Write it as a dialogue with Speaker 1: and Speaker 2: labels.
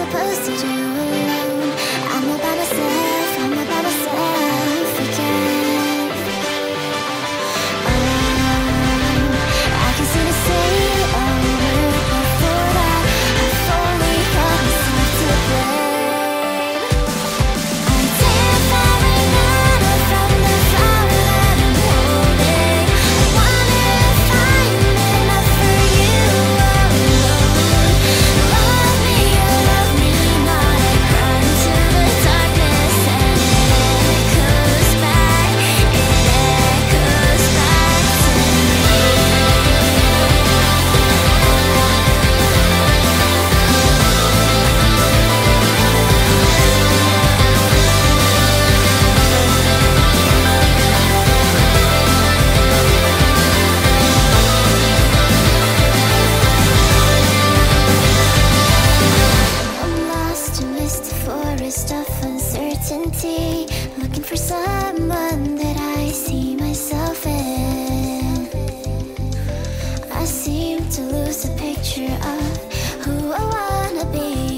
Speaker 1: supposed to do. looking for someone that I see myself in. I seem to lose the picture of who I wanna be.